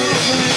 I broke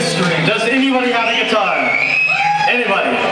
string. Does anybody have a guitar? Anybody?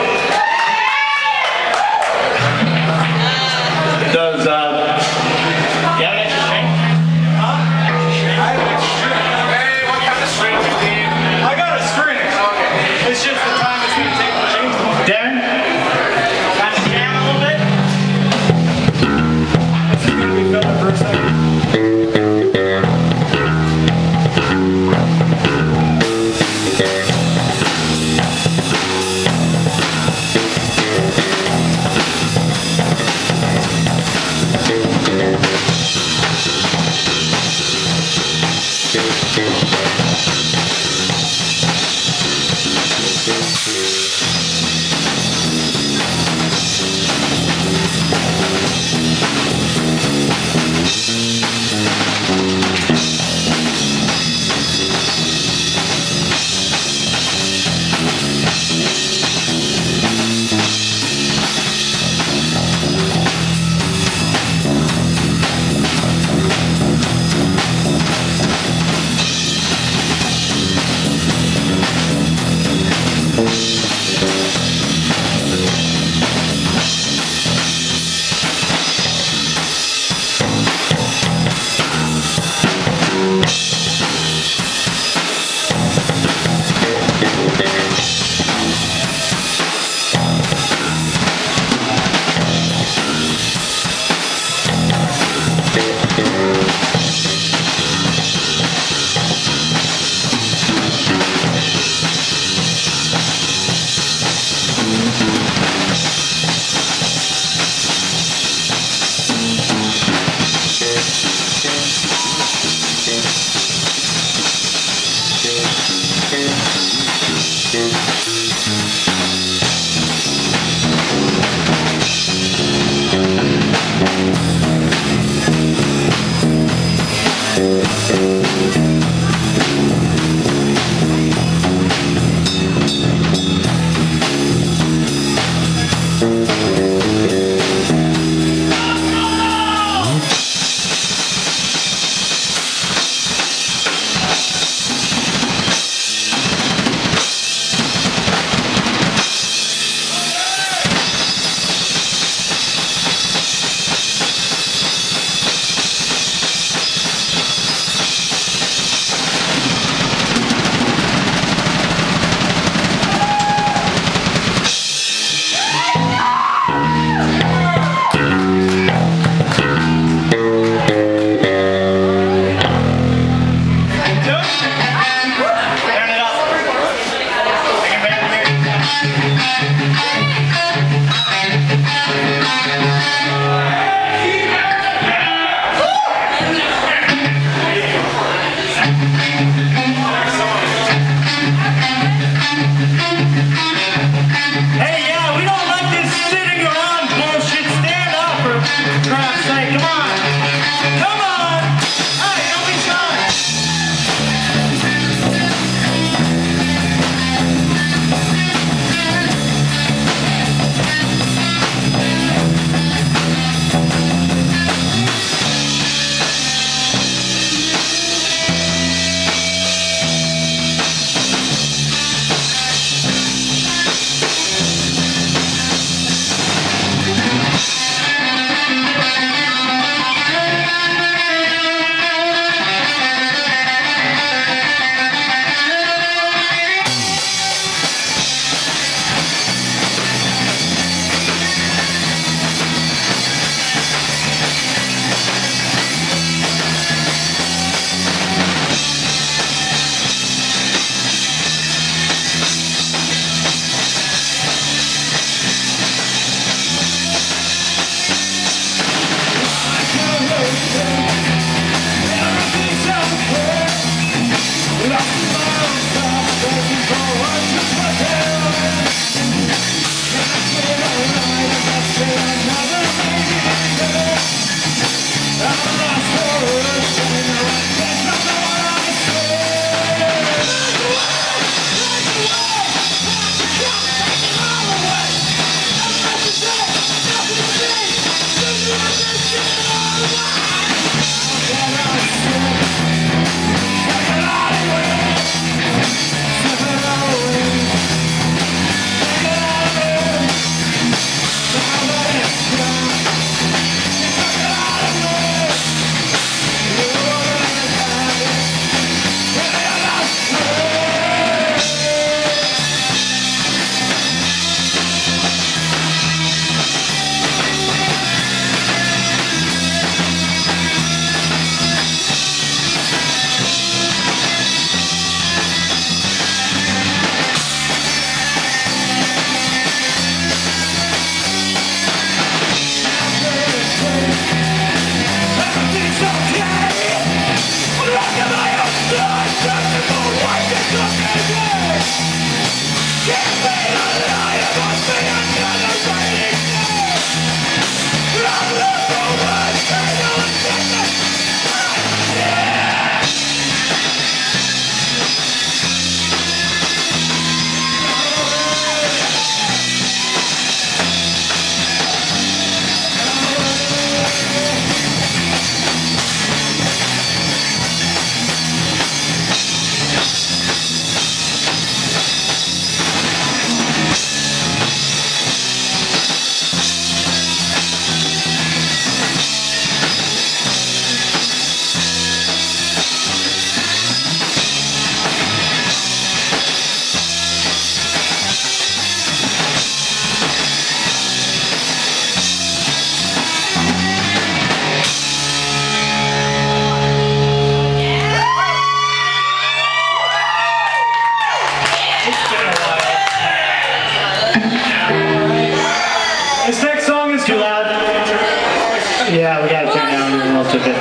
Yeah, we gotta turn down a little bit.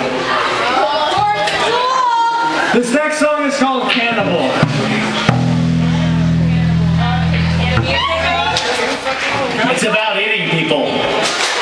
This next song is called Cannibal. It's about eating people.